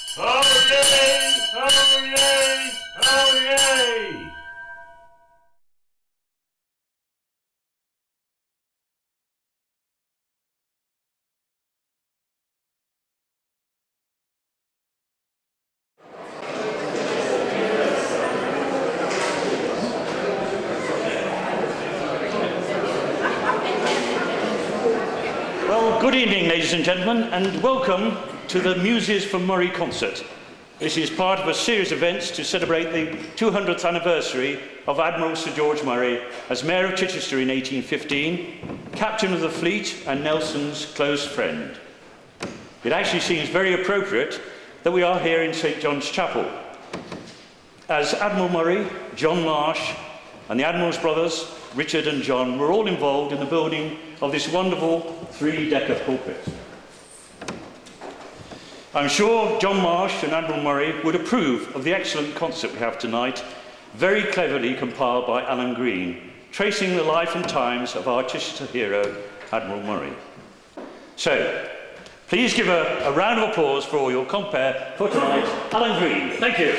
Oh yay! Oh yay! Oh yay! Well, good evening, ladies and gentlemen, and welcome to the Muses from Murray concert. This is part of a series of events to celebrate the 200th anniversary of Admiral Sir George Murray as Mayor of Chichester in 1815, Captain of the Fleet and Nelson's close friend. It actually seems very appropriate that we are here in St John's Chapel, as Admiral Murray, John Marsh, and the Admiral's brothers, Richard and John, were all involved in the building of this wonderful three-decker pulpit. I'm sure John Marsh and Admiral Murray would approve of the excellent concert we have tonight, very cleverly compiled by Alan Green, tracing the life and times of our Chichester hero, Admiral Murray. So, please give a, a round of applause for all your compare for tonight, Alan Green. Thank you.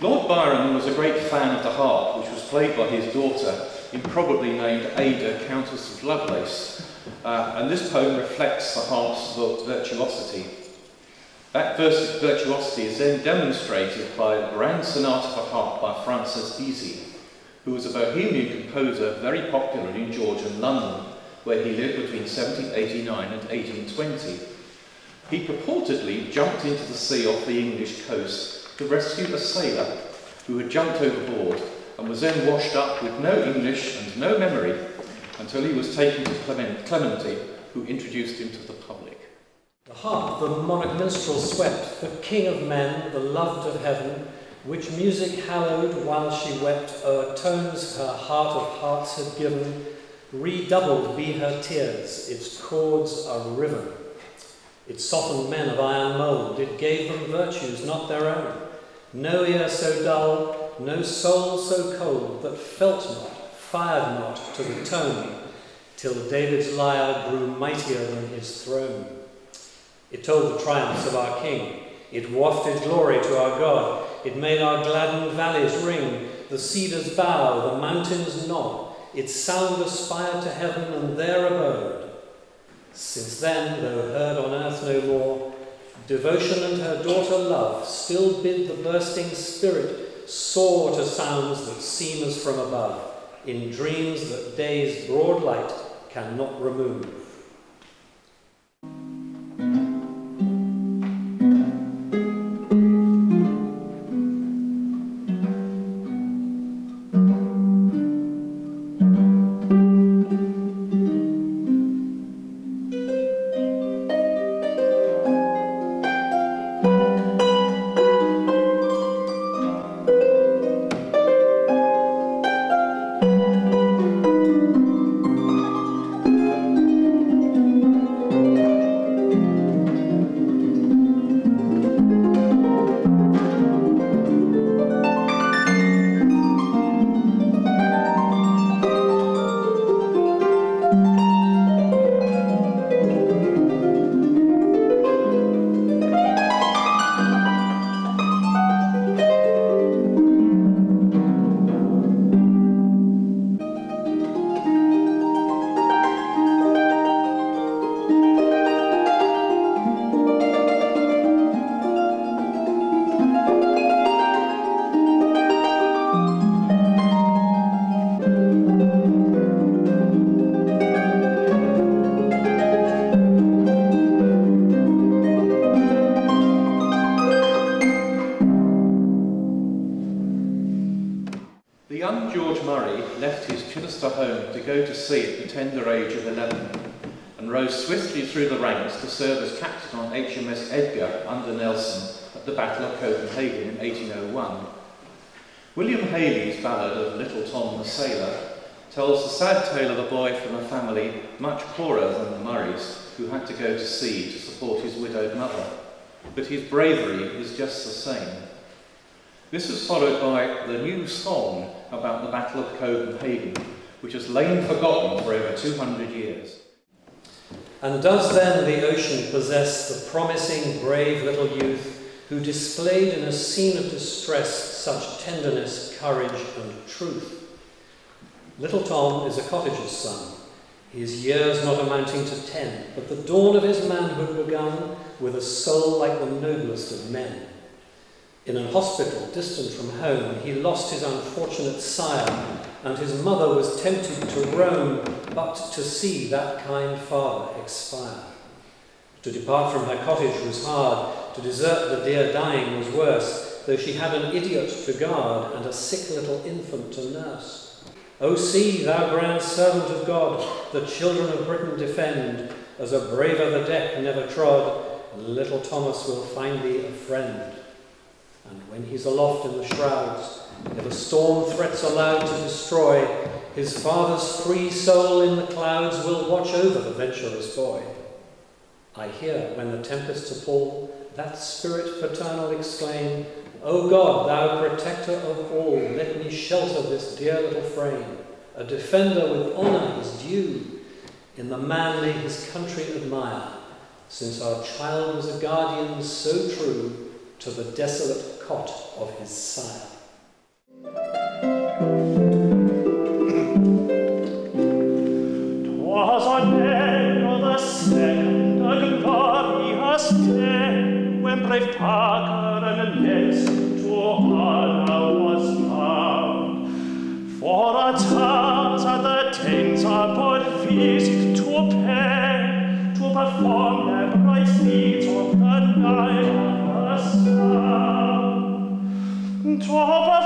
Lord Byron was a great fan of the harp, which was played by his daughter, improbably named Ada, Countess of Lovelace, uh, and this poem reflects the harp's virtuosity. That virtuosity is then demonstrated by a grand sonata for harp by Francis Easy, who was a bohemian composer very popular in Georgian London, where he lived between 1789 and 1820. He purportedly jumped into the sea off the English coast to rescue a sailor who had jumped overboard and was then washed up with no English and no memory until he was taken to Clement, Clementi, who introduced him to the public. The harp the monarch minstrel swept, the king of men, the loved of heaven, which music hallowed while she wept, o'er tones her heart of hearts had given, redoubled be her tears, its chords are riven. It softened men of iron mould, it gave them virtues not their own. No ear so dull, no soul so cold, that felt not, fired not to the tone, till David's lyre grew mightier than his throne. It told the triumphs of our King, it wafted glory to our God, it made our gladdened valleys ring, the cedars bow, the mountains nod, its sound aspired to heaven and there abode. Since then, though heard on earth no more, Devotion and her daughter love still bid the bursting spirit soar to sounds that seem as from above, in dreams that day's broad light cannot remove. Through the ranks to serve as captain on HMS Edgar under Nelson at the Battle of Copenhagen in 1801. William Hayley's ballad of Little Tom the Sailor tells the sad tale of a boy from a family much poorer than the Murrays who had to go to sea to support his widowed mother. But his bravery is just the same. This is followed by the new song about the Battle of Copenhagen, which has lain forgotten for over 200 years. And does then the ocean possess the promising, brave little youth who displayed in a scene of distress such tenderness, courage, and truth? Little Tom is a cottager's son, his years not amounting to ten, but the dawn of his manhood begun with a soul like the noblest of men. In an hospital distant from home, he lost his unfortunate sire, and his mother was tempted to roam, but to see that kind father expire. To depart from her cottage was hard, to desert the dear dying was worse, though she had an idiot to guard and a sick little infant to nurse. O see, thou grand servant of God, the children of Britain defend, as a braver the deck never trod, little Thomas will find thee a friend. And when he's aloft in the shrouds, if a storm threats aloud to destroy, his father's free soul in the clouds will watch over the venturous boy. I hear, when the tempests appall, that spirit paternal exclaim, O God, thou protector of all, let me shelter this dear little frame. A defender with honour is due, in the manly his country admire, since our child was a guardian so true to the desolate cot of his sire. Twas on April the second, a glorious day, when brave To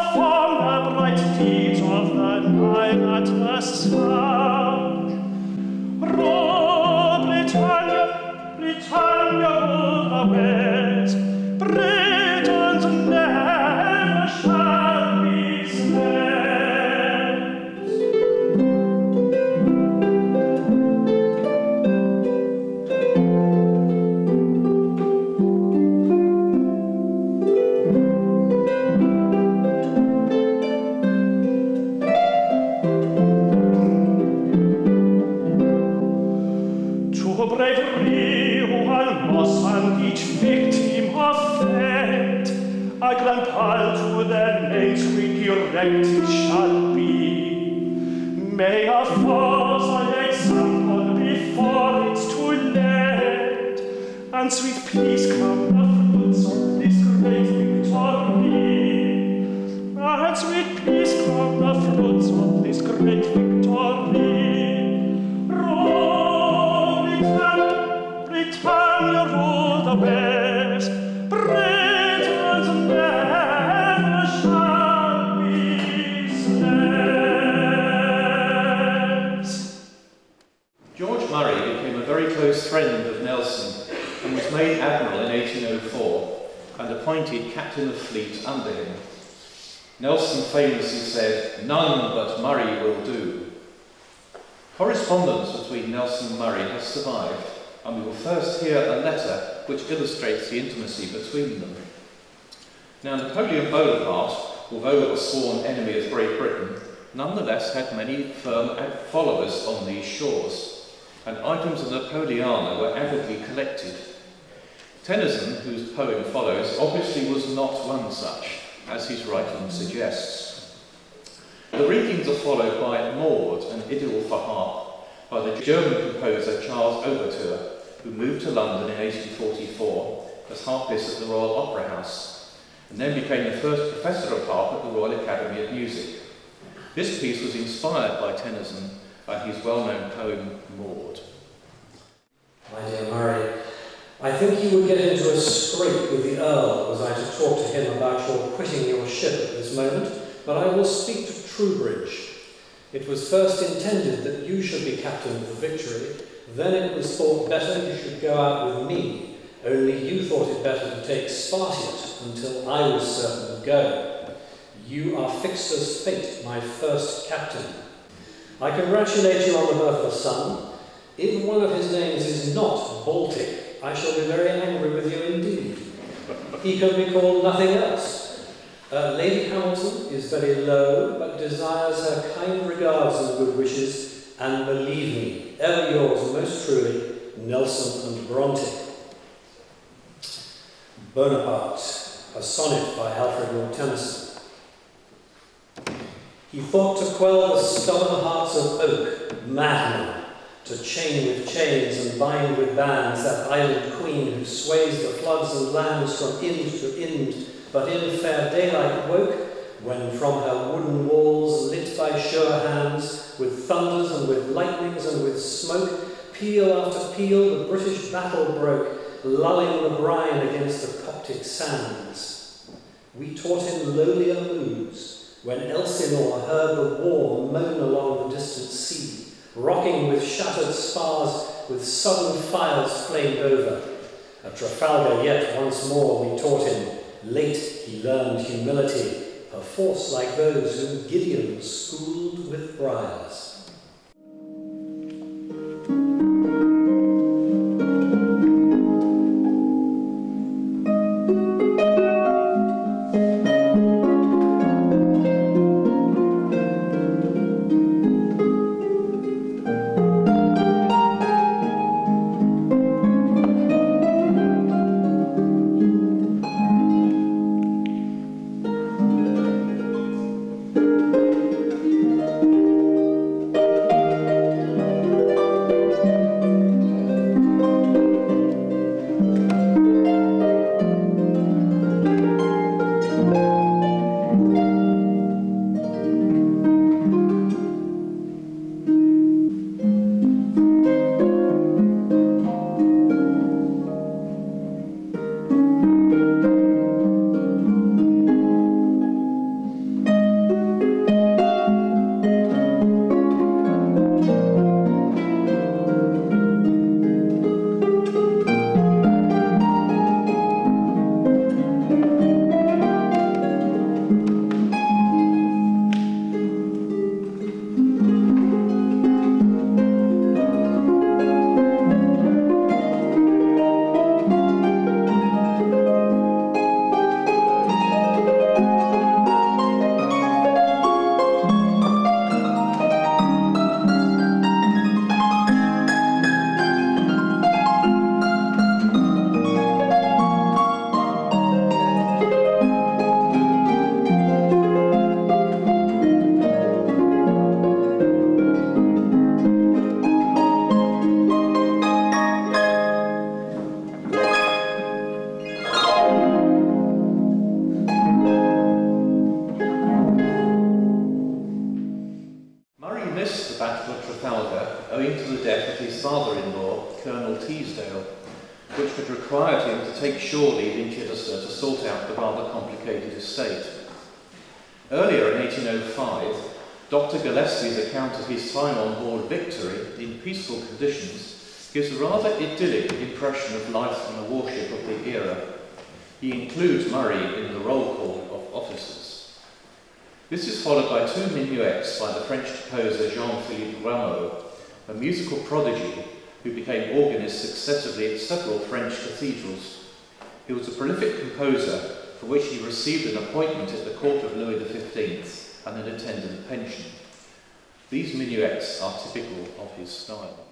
captain of fleet under him. Nelson famously said, None but Murray will do. Correspondence between Nelson and Murray has survived, and we will first hear a letter which illustrates the intimacy between them. Now, Napoleon Bonaparte, although a sworn enemy of Great Britain, nonetheless had many firm followers on these shores, and items of Napoleana were avidly collected. Tennyson, whose poem follows, obviously was not one such, as his writing suggests. The readings are followed by Maud, an idyll for harp, by the German composer Charles Oberthür, who moved to London in 1844 as harpist at the Royal Opera House, and then became the first professor of harp at the Royal Academy of Music. This piece was inspired by Tennyson and his well-known poem Maud. My dear Murray, I think you would get into a scrape with the Earl was I to talk to him about your quitting your ship at this moment, but I will speak to Troubridge. It was first intended that you should be captain of the Victory, then it was thought better you should go out with me, only you thought it better to take Spartiate until I was certain of going. You are fixed as fate, my first captain. I congratulate you on the birth of a son. If one of his names is not Baltic, I shall be very angry with you indeed. He can be called nothing else. Uh, Lady Hamilton is very low, but desires her kind regards and good wishes, and believe me, ever yours most truly, Nelson and Bronte. Bonaparte, a sonnet by Alfred Lord Tennyson. He thought to quell the stubborn hearts of oak, madman, to chain with chains and bind with bands that island queen who sways the floods and lands from end to end, but in fair daylight woke, when from her wooden walls, lit by sure hands, with thunders and with lightnings and with smoke, peal after peal the British battle broke, lulling the brine against the Coptic sands. We taught him lowlier moods, when Elsinore heard the war moan along the distant sea, rocking with shattered spars, with sudden fires flamed over. At Trafalgar yet once more we taught him, late he learned humility, perforce like those whom Gideon schooled with briars. gives a rather idyllic impression of life on a warship of the era. He includes Murray in the roll call of officers. This is followed by two minuets by the French composer Jean-Philippe Rameau, a musical prodigy who became organist successively at several French cathedrals. He was a prolific composer for which he received an appointment at the court of Louis XV and an attendant pension. These minuets are typical of his style.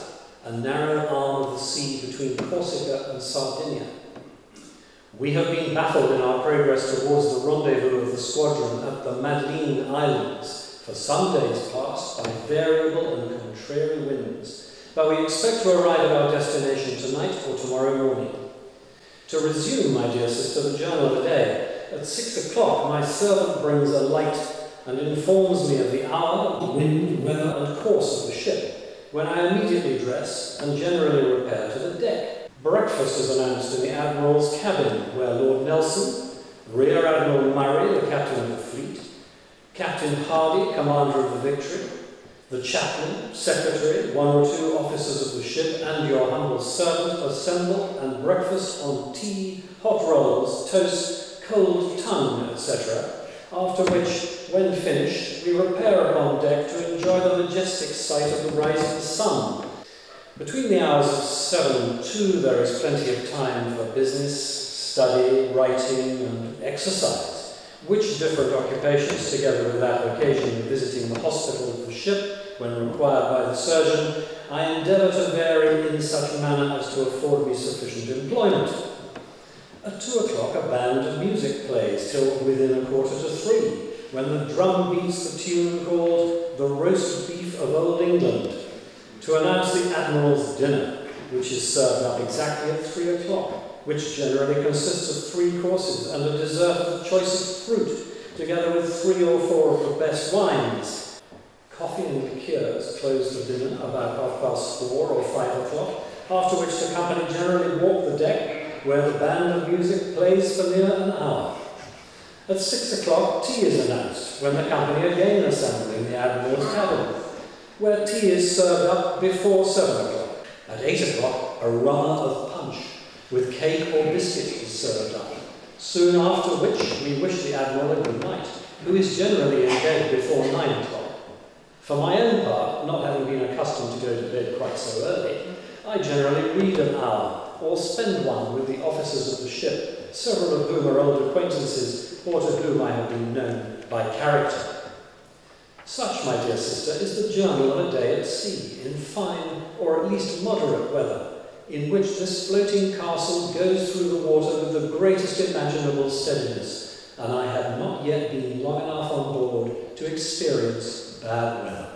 a narrow arm of the sea between Corsica and Sardinia. We have been baffled in our progress towards the rendezvous of the squadron at the Madeline Islands for some days past by variable and contrary winds, but we expect to arrive at our destination tonight or tomorrow morning. To resume, my dear sister, the journal of the day, at six o'clock my servant brings a light and informs me of the hour, wind, weather, and course of the ship, when I immediately dress and generally repair to the deck. Breakfast is announced in the Admiral's cabin, where Lord Nelson, Rear Admiral Murray, the captain of the fleet, Captain Hardy, commander of the Victory, The chaplain, secretary, one or two officers of the ship, and your humble servant assemble and breakfast on tea, hot rolls, toast, cold tongue, etc. After which, when finished, we repair upon deck to enjoy the majestic sight of the rising sun. Between the hours of seven and two, there is plenty of time for business, study, writing, and exercise, which different occupations, together with that occasion of visiting the hospital of the ship when required by the surgeon, I endeavour to vary in such manner as to afford me sufficient employment. At two o'clock, a band of music plays till within a quarter to three, when the drum beats the tune called The Roast Beef of Old England, to announce the Admiral's dinner, which is served up exactly at three o'clock, which generally consists of three courses and a dessert of the choicest fruit, together with three or four of the best wines. Coffee and liqueurs close the dinner about half past four or five o'clock, after which the company generally walk the deck where the band of music plays for near an hour. At six o'clock, tea is announced, when the company again assemble in the Admiral's cabin, where tea is served up before seven o'clock. At eight o'clock, a runner of punch, with cake or biscuit is served up, soon after which we wish the Admiral a good night, who is generally in bed before nine o'clock. For my own part, not having been accustomed to go to bed quite so early, I generally read an hour or spend one with the officers of the ship, several of whom are old acquaintances to whom I have been known by character. Such, my dear sister, is the journal of a day at sea, in fine or at least moderate weather, in which this floating castle goes through the water with the greatest imaginable steadiness, and I have not yet been long enough on board to experience bad weather.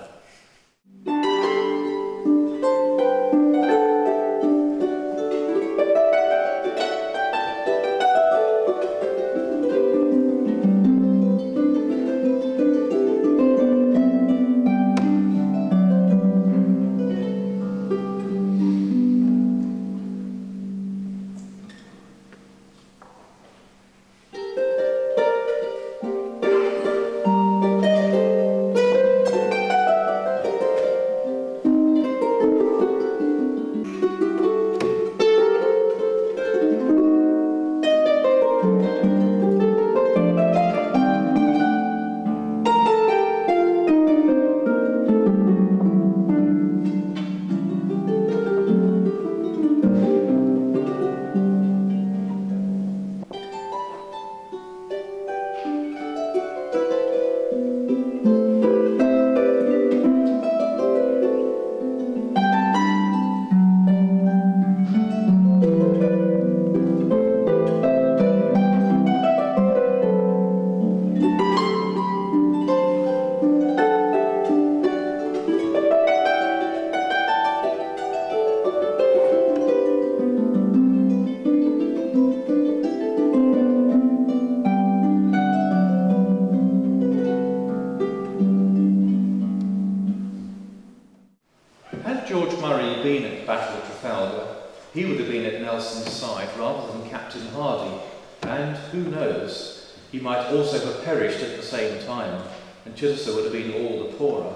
Chichester would have been at Nelson's side rather than Captain Hardy, and who knows, he might also have perished at the same time, and Chichester would have been all the poorer.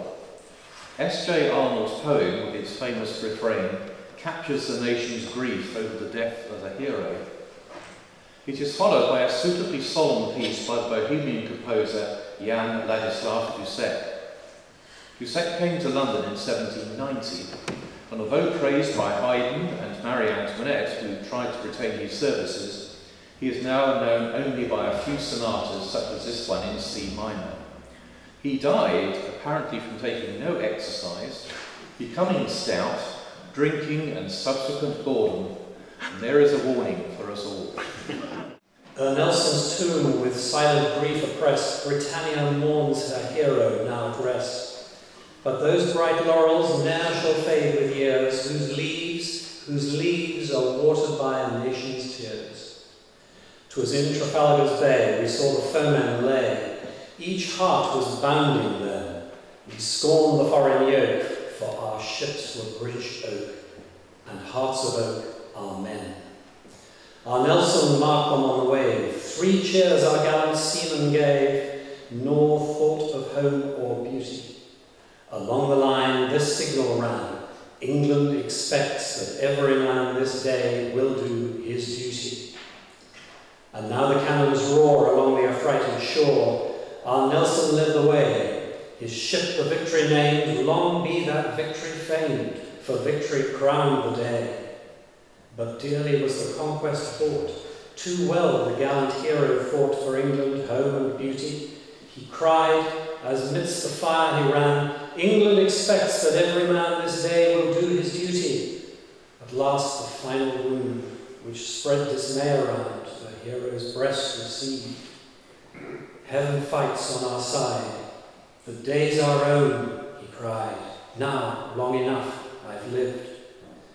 S.J. Arnold's poem, with its famous refrain, captures the nation's grief over the death of a hero. It is followed by a suitably solemn piece by the Bohemian composer Jan Ladislav Dussek. Dussek came to London in 1790, and although praised by Haydn and Marie Antoinette, who tried to retain his services, he is now known only by a few sonatas such as this one in C minor. He died apparently from taking no exercise, becoming stout, drinking and subsequent boredom, and there is a warning for us all. Uh, Nelson's tomb, with silent grief oppressed, Britannia mourns her hero now at rest. But those bright laurels ne'er shall fade with years, whose leaves, whose leaves are watered by a nation's tears. 'Twas in Trafalgar's Bay we saw the foemen lay, each heart was bounding then. We scorned the foreign yoke, for our ships were British oak, and hearts of oak are men. Our Nelson marked them on the wave. Three cheers our gallant seamen gave, nor thought of home or beauty. Along the line, this signal ran England expects that every man this day will do his duty. And now the cannons roar along the affrighted shore. Our Nelson led the way, his ship the victory named, long be that victory famed, for victory crowned the day. But dearly was the conquest bought, too well the gallant hero fought for England, home and beauty. He cried, as midst the fire he ran, England expects that every man this day will do his duty. At last the final wound, which spread dismay around, the hero's breast received. Heaven fights on our side. The day's our own, he cried. Now, long enough, I've lived.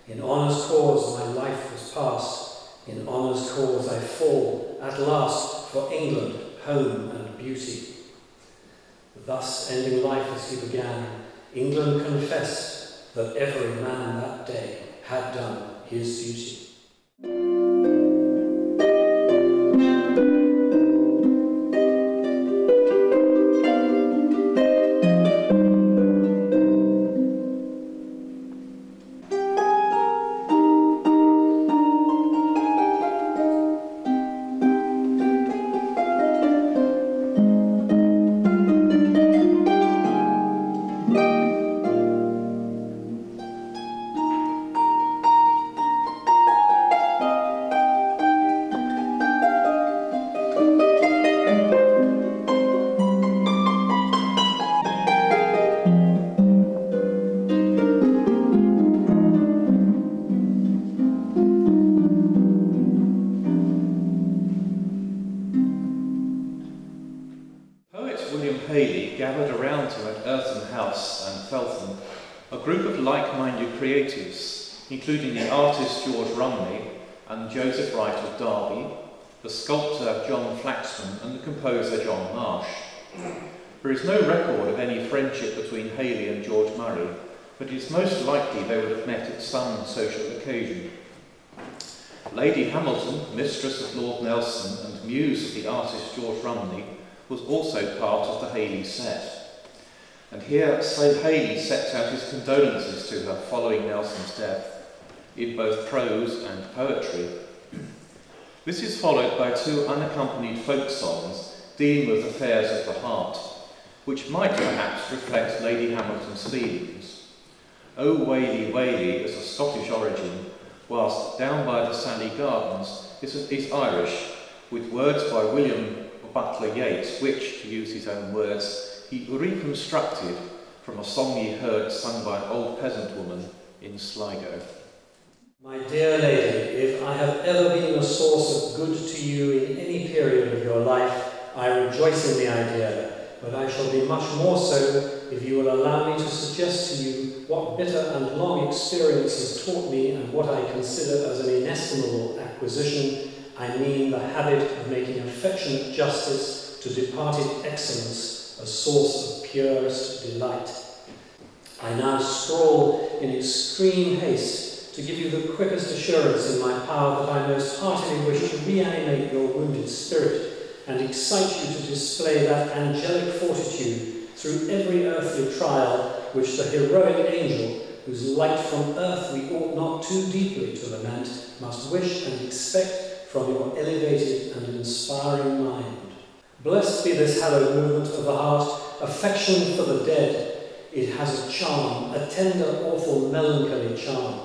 In honour's cause my life was past. In honour's cause I fall, at last, for England, home and beauty. Thus, ending life as he began, England confessed that every man that day had done his duty. Joseph Wright of Derby, the sculptor John Flaxman and the composer John Marsh. There is no record of any friendship between Hayley and George Murray, but it is most likely they would have met at some social occasion. Lady Hamilton, mistress of Lord Nelson and muse of the artist George Romney, was also part of the Hayley set. And here, Sir Hayley sets out his condolences to her following Nelson's death, in both prose and poetry. This is followed by two unaccompanied folk songs dealing with affairs of the heart, which might perhaps reflect Lady Hamilton's feelings. O Waly Waly is of Scottish origin, whilst Down by the Salley Gardens is, is Irish, with words by William Butler Yeats, which, to use his own words, he reconstructed from a song he heard sung by an old peasant woman in Sligo. My dear lady, if I have ever been a source of good to you in any period of your life, I rejoice in the idea, but I shall be much more so if you will allow me to suggest to you what bitter and long experience has taught me and what I consider as an inestimable acquisition I mean the habit of making affectionate justice to departed excellence a source of purest delight. I now scrawl in extreme haste to give you the quickest assurance in my power that I most heartily wish to reanimate your wounded spirit and excite you to display that angelic fortitude through every earthly trial which the heroic angel, whose light from earth we ought not too deeply to lament, must wish and expect from your elevated and inspiring mind. Blessed be this hallowed movement of the heart, affection for the dead. It has a charm, a tender, awful, melancholy charm,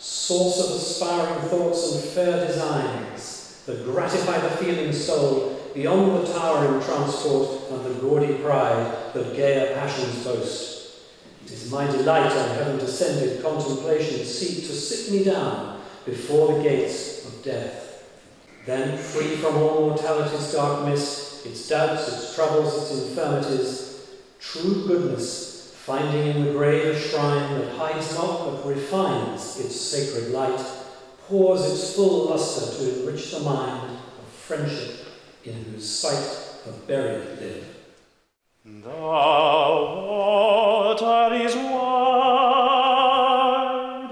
source of aspiring thoughts and fair designs, that gratify the feeling soul beyond the towering transport and the gaudy pride that gayer passions boast. It is my delight on heaven descended contemplation seek to sit me down before the gates of death. Then, free from all mortality's dark mist, its doubts, its troubles, its infirmities, true goodness, finding in the grave a shrine that hides not but refines its sacred light, pours its full lustre to enrich the mind of friendship in whose sight the buried live. The water is wide,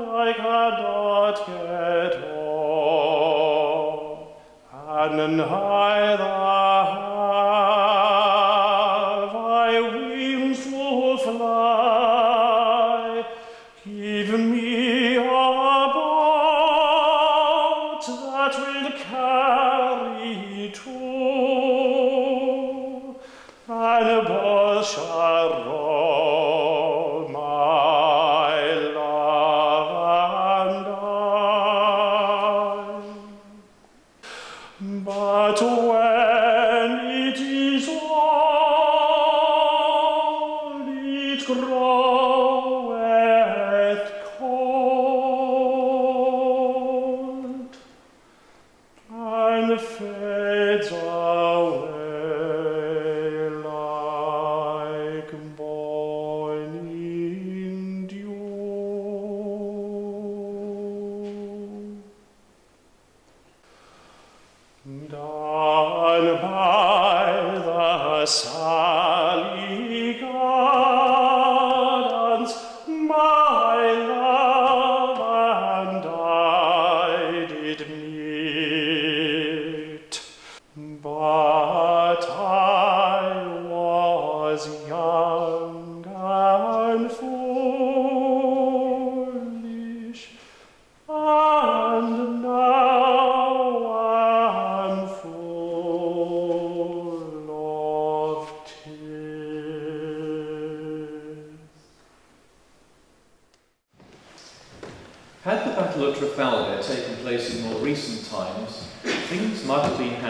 I cannot get o'er, and fezza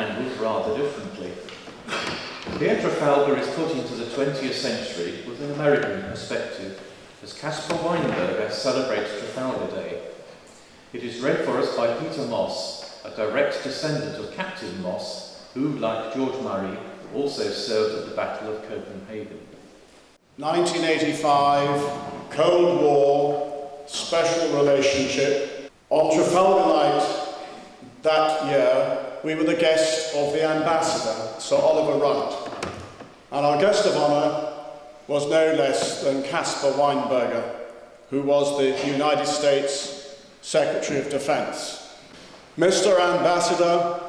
handled rather differently. Here Trafalgar is put into the 20th century with an American perspective as Caspar Weinberger celebrates Trafalgar Day. It is read for us by Peter Moss, a direct descendant of Captain Moss, who, like George Murray, also served at the Battle of Copenhagen. 1985, Cold War, special relationship. On Trafalgar Night that year, we were the guest of the ambassador, Sir Oliver Wright. And our guest of honour was no less than Caspar Weinberger, who was the United States Secretary of Defense. Mr. Ambassador,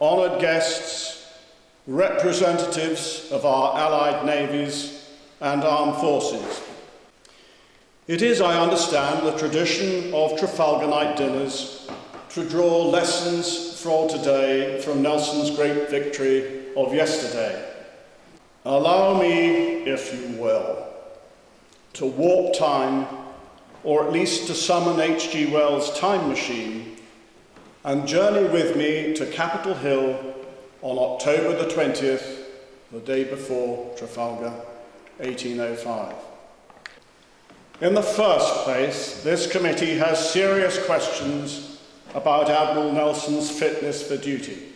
honoured guests, representatives of our allied navies and armed forces. It is, I understand, the tradition of Trafalgar night dinners to draw lessons for today from Nelson's great victory of yesterday. Allow me, if you will, to warp time, or at least to summon H.G. Wells' time machine, and journey with me to Capitol Hill on October the 20th, the day before Trafalgar, 1805. In the first place, this committee has serious questions about Admiral Nelson's fitness for duty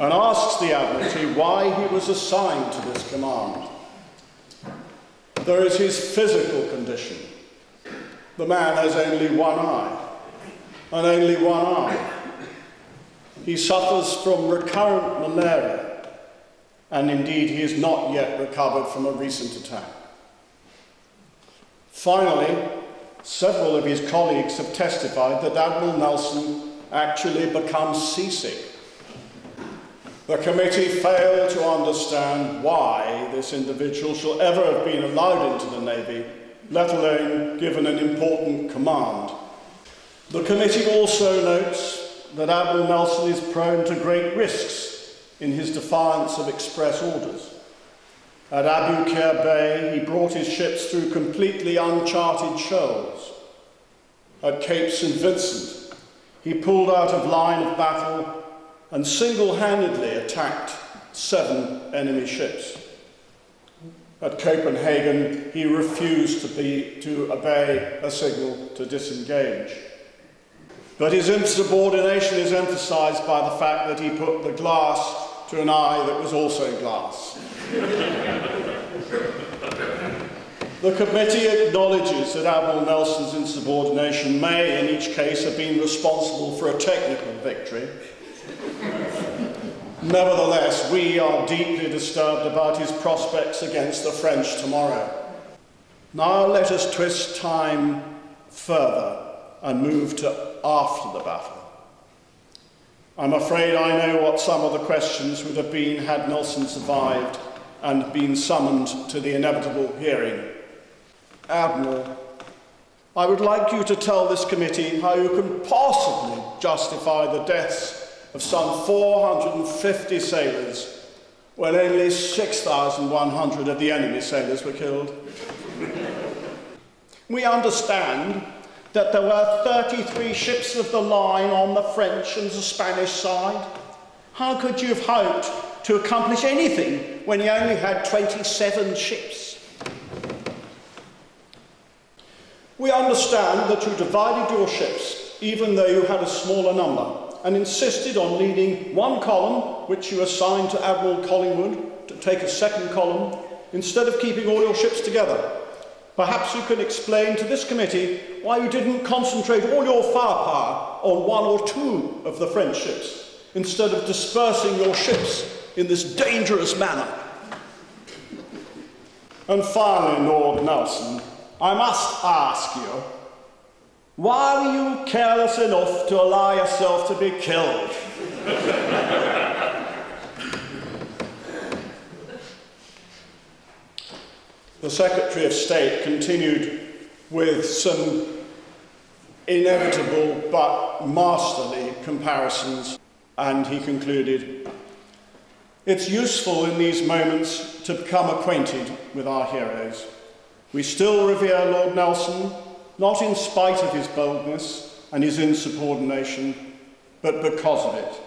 and asks the Admiralty why he was assigned to this command. There is his physical condition. The man has only one eye, and only one arm. He suffers from recurrent malaria, and indeed he has not yet recovered from a recent attack. Finally, several of his colleagues have testified that Admiral Nelson actually becomes seasick the committee failed to understand why this individual shall ever have been allowed into the Navy, let alone given an important command. The committee also notes that Admiral Nelson is prone to great risks in his defiance of express orders. At Aboukir Bay, he brought his ships through completely uncharted shoals. At Cape St. Vincent, he pulled out of line of battle and single-handedly attacked seven enemy ships. At Copenhagen, he refused to, be, to obey a signal to disengage. But his insubordination is emphasized by the fact that he put the glass to an eye that was also glass. The committee acknowledges that Admiral Nelson's insubordination may, in each case, have been responsible for a technical victory, Nevertheless, we are deeply disturbed about his prospects against the French tomorrow. Now let us twist time further and move to after the battle. I'm afraid I know what some of the questions would have been had Nelson survived and been summoned to the inevitable hearing. Admiral, I would like you to tell this committee how you can possibly justify the deaths of some 450 sailors when only 6,100 of the enemy sailors were killed. we understand that there were 33 ships of the line on the French and the Spanish side. How could you have hoped to accomplish anything when you only had 27 ships? We understand that you divided your ships, even though you had a smaller number and insisted on leading one column, which you assigned to Admiral Collingwood to take a second column, instead of keeping all your ships together. Perhaps you can explain to this committee why you didn't concentrate all your firepower on one or two of the French ships, instead of dispersing your ships in this dangerous manner. And finally, Lord Nelson, I must ask you, why were you careless enough to allow yourself to be killed? the Secretary of State continued with some inevitable but masterly comparisons, and he concluded It's useful in these moments to become acquainted with our heroes. We still revere Lord Nelson, not in spite of his boldness and his insubordination, but because of it.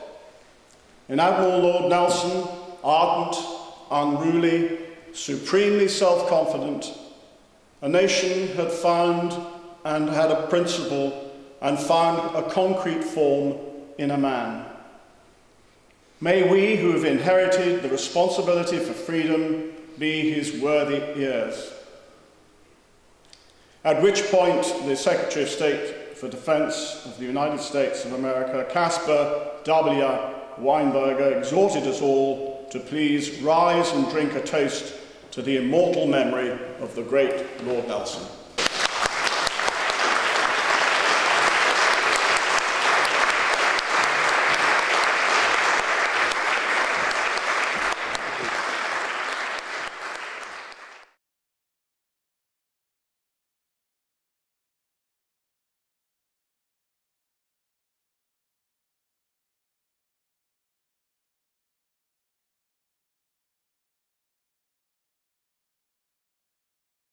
In Admiral Lord Nelson, ardent, unruly, supremely self confident, a nation had found and had a principle and found a concrete form in a man. May we who have inherited the responsibility for freedom be his worthy heirs. At which point, the Secretary of State for Defense of the United States of America, Caspar W. Weinberger, exhorted us all to please rise and drink a toast to the immortal memory of the great Lord Nelson.